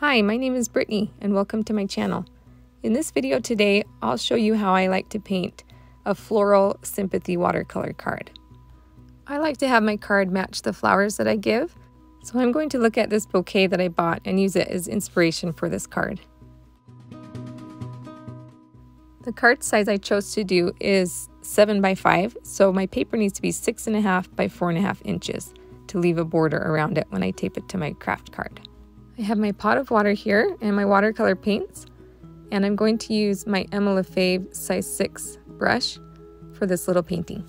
Hi, my name is Brittany and welcome to my channel. In this video today, I'll show you how I like to paint a floral sympathy watercolor card. I like to have my card match the flowers that I give, so I'm going to look at this bouquet that I bought and use it as inspiration for this card. The card size I chose to do is 7 by 5, so my paper needs to be 6.5 by 4.5 inches to leave a border around it when I tape it to my Kraft card. I have my pot of water here and my watercolor paints, and I'm going to use my Emma Lefebvre size 6 brush for this little painting.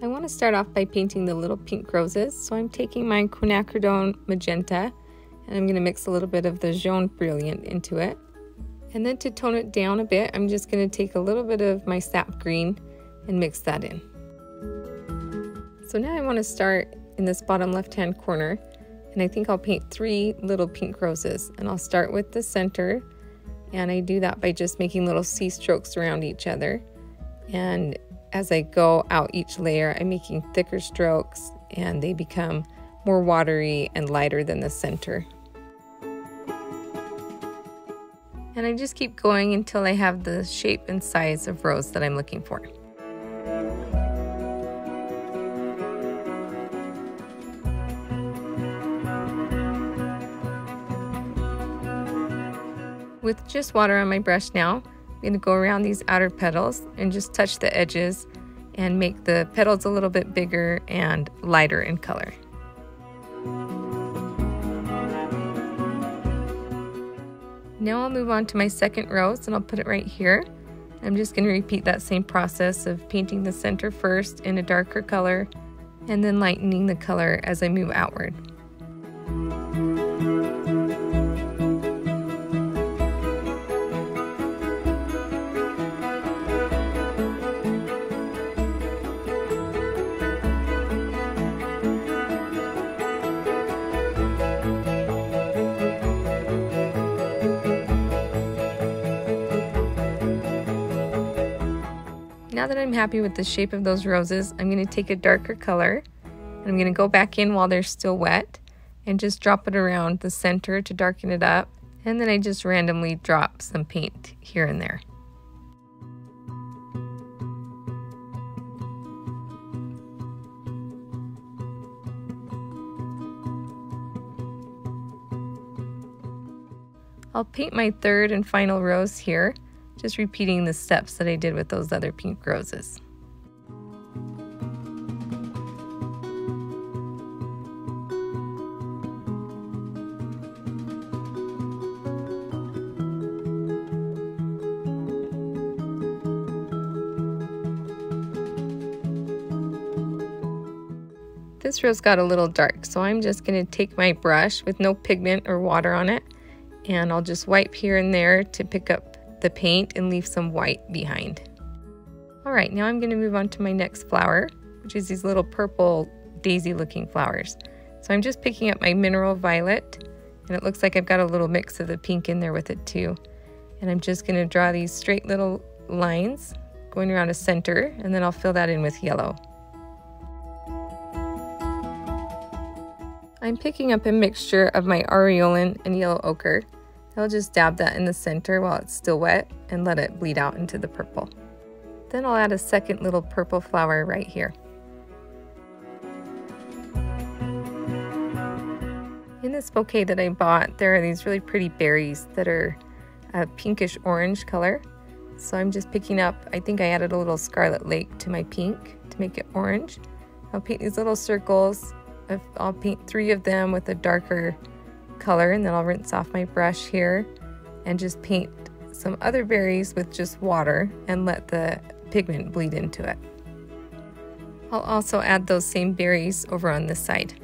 I want to start off by painting the little pink roses, so I'm taking my quinacridone magenta and I'm going to mix a little bit of the jaune brilliant into it. And then to tone it down a bit, I'm just going to take a little bit of my sap green and mix that in. So now I want to start in this bottom left hand corner and I think I'll paint three little pink roses and I'll start with the center and I do that by just making little C strokes around each other and as I go out each layer I'm making thicker strokes and they become more watery and lighter than the center. And I just keep going until I have the shape and size of rose that I'm looking for. With just water on my brush now, I'm going to go around these outer petals and just touch the edges and make the petals a little bit bigger and lighter in color. Now I'll move on to my second rose and I'll put it right here. I'm just going to repeat that same process of painting the center first in a darker color and then lightening the color as I move outward. Now that I'm happy with the shape of those roses, I'm going to take a darker color and I'm going to go back in while they're still wet and just drop it around the center to darken it up. And then I just randomly drop some paint here and there. I'll paint my third and final rose here just repeating the steps that I did with those other pink roses. This rose got a little dark, so I'm just going to take my brush with no pigment or water on it, and I'll just wipe here and there to pick up the paint and leave some white behind. All right, now I'm gonna move on to my next flower, which is these little purple daisy looking flowers. So I'm just picking up my mineral violet and it looks like I've got a little mix of the pink in there with it too. And I'm just gonna draw these straight little lines going around a center and then I'll fill that in with yellow. I'm picking up a mixture of my aureolin and yellow ochre I'll just dab that in the center while it's still wet and let it bleed out into the purple. Then I'll add a second little purple flower right here. In this bouquet that I bought, there are these really pretty berries that are a pinkish orange color. So I'm just picking up, I think I added a little Scarlet Lake to my pink to make it orange. I'll paint these little circles. I'll paint three of them with a darker color and then I'll rinse off my brush here and just paint some other berries with just water and let the pigment bleed into it. I'll also add those same berries over on this side.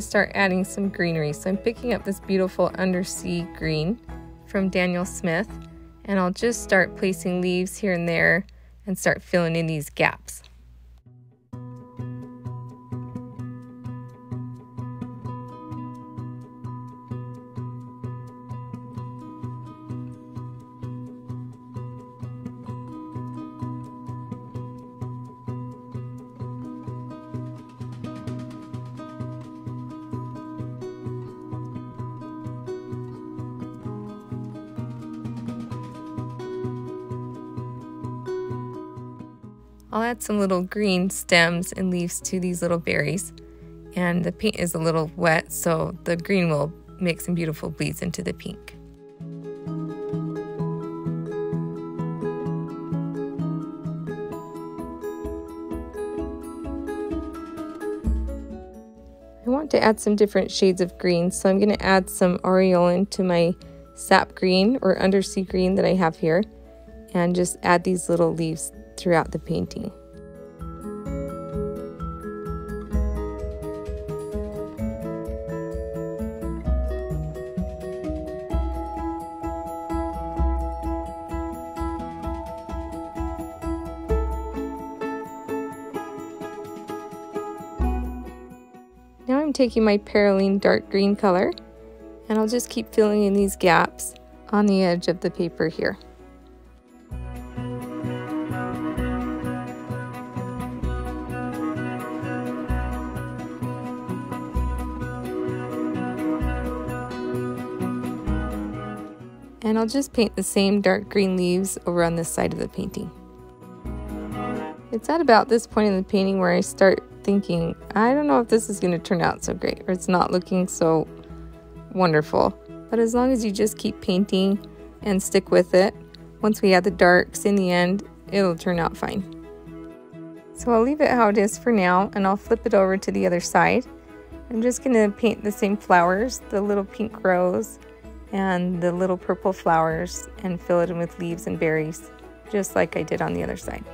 To start adding some greenery. So I'm picking up this beautiful undersea green from Daniel Smith and I'll just start placing leaves here and there and start filling in these gaps. I'll add some little green stems and leaves to these little berries. And the paint is a little wet, so the green will make some beautiful bleeds into the pink. I want to add some different shades of green, so I'm going to add some aureolin to my sap green or undersea green that I have here and just add these little leaves throughout the painting. Now I'm taking my Perylene dark green color and I'll just keep filling in these gaps on the edge of the paper here. And I'll just paint the same dark green leaves over on this side of the painting. It's at about this point in the painting where I start thinking, I don't know if this is going to turn out so great, or it's not looking so wonderful. But as long as you just keep painting and stick with it, once we add the darks in the end, it'll turn out fine. So I'll leave it how it is for now, and I'll flip it over to the other side. I'm just going to paint the same flowers, the little pink rose and the little purple flowers, and fill it in with leaves and berries, just like I did on the other side.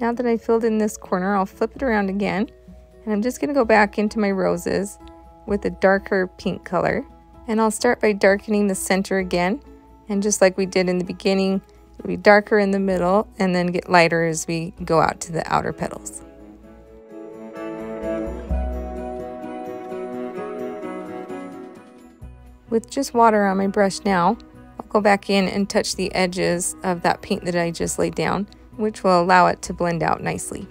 Now that I filled in this corner, I'll flip it around again. And I'm just going to go back into my roses with a darker pink color. And I'll start by darkening the center again. And just like we did in the beginning, it'll be darker in the middle and then get lighter as we go out to the outer petals. With just water on my brush now, I'll go back in and touch the edges of that paint that I just laid down, which will allow it to blend out nicely.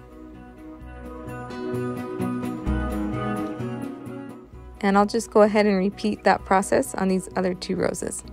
And I'll just go ahead and repeat that process on these other two roses.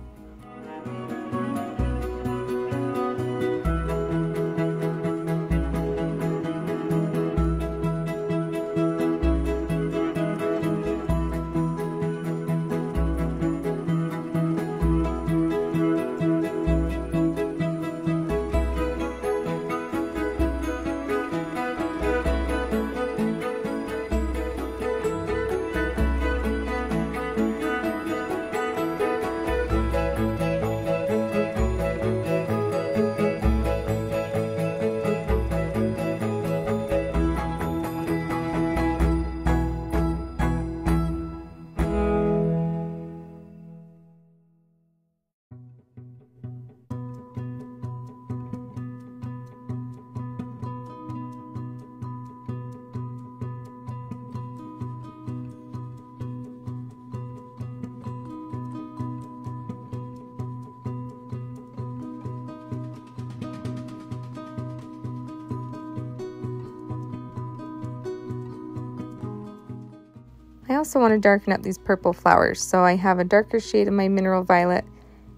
I also want to darken up these purple flowers, so I have a darker shade of my mineral violet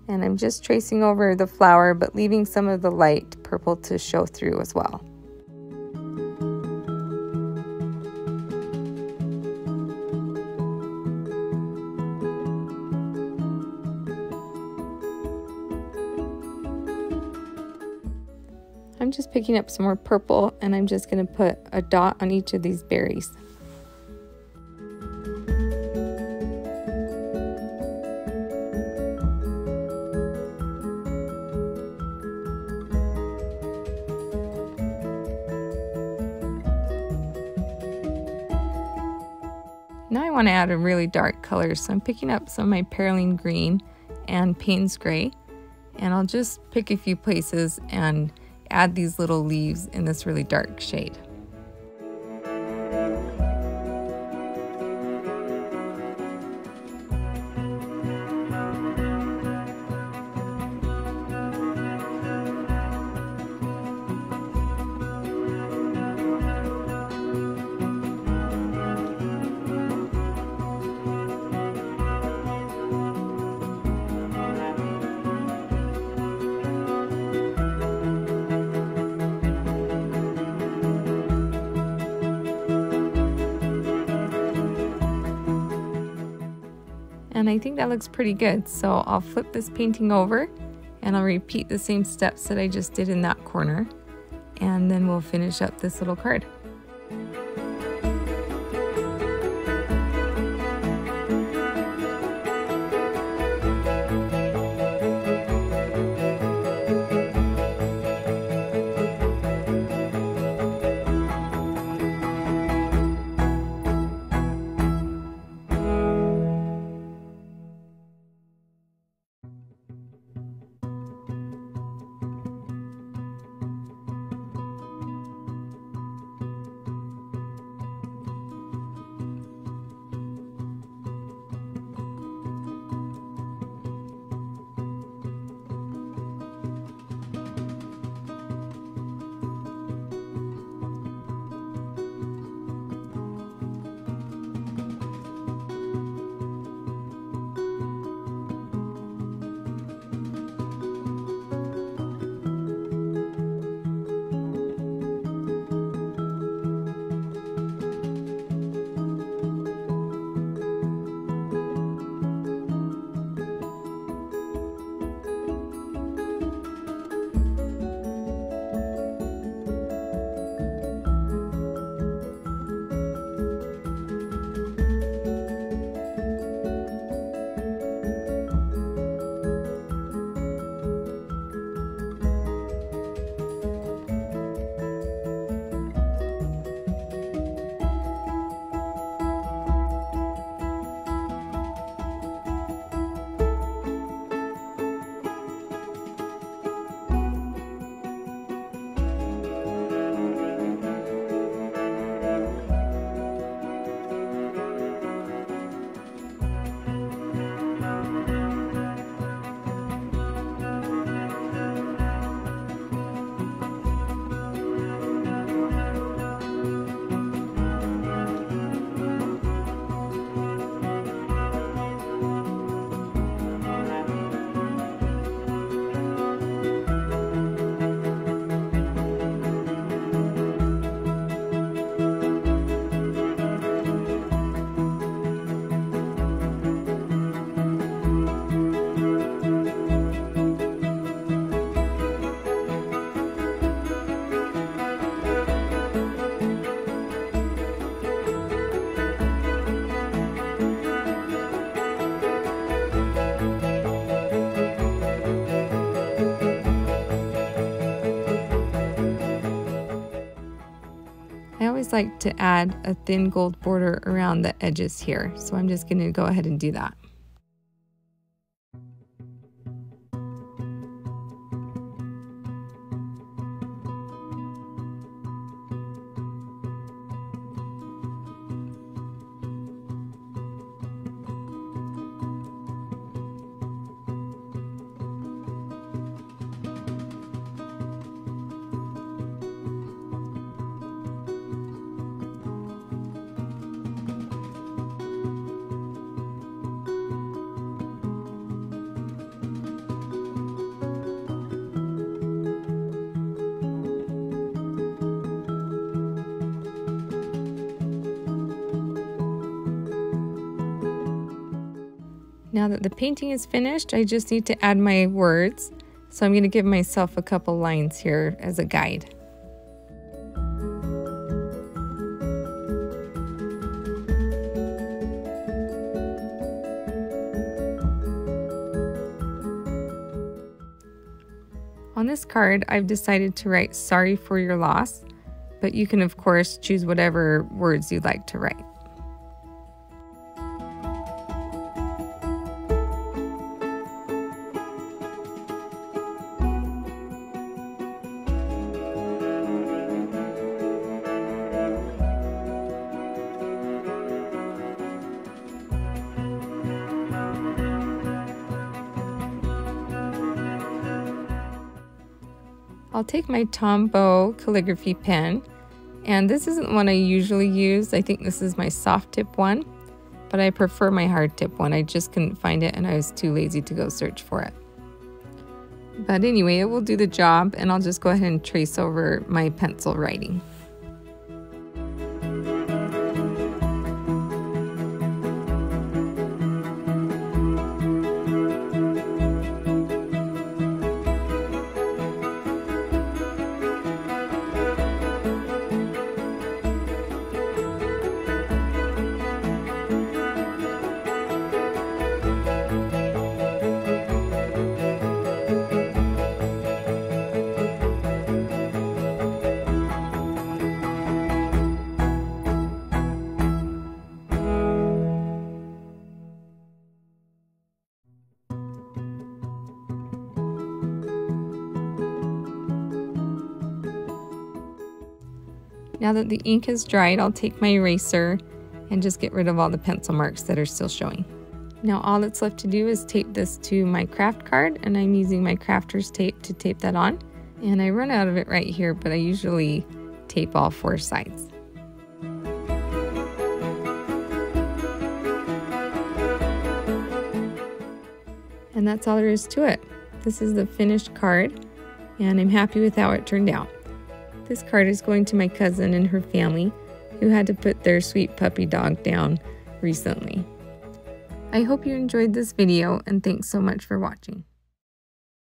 and I'm just tracing over the flower but leaving some of the light purple to show through as well. I'm just picking up some more purple and I'm just going to put a dot on each of these berries. Now I want to add a really dark color, so I'm picking up some of my Perylene Green and Payne's Gray, and I'll just pick a few places and add these little leaves in this really dark shade. And I think that looks pretty good. So I'll flip this painting over and I'll repeat the same steps that I just did in that corner and then we'll finish up this little card. Always like to add a thin gold border around the edges here, so I'm just going to go ahead and do that. Now that the painting is finished, I just need to add my words. So I'm going to give myself a couple lines here as a guide. On this card, I've decided to write sorry for your loss, but you can of course choose whatever words you'd like to write. I'll take my Tombow calligraphy pen, and this isn't one I usually use. I think this is my soft tip one, but I prefer my hard tip one. I just couldn't find it and I was too lazy to go search for it. But anyway, it will do the job, and I'll just go ahead and trace over my pencil writing. Now that the ink has dried, I'll take my eraser and just get rid of all the pencil marks that are still showing. Now all that's left to do is tape this to my Kraft card and I'm using my crafter's tape to tape that on. And I run out of it right here, but I usually tape all four sides. And that's all there is to it. This is the finished card and I'm happy with how it turned out. This card is going to my cousin and her family who had to put their sweet puppy dog down recently. I hope you enjoyed this video and thanks so much for watching.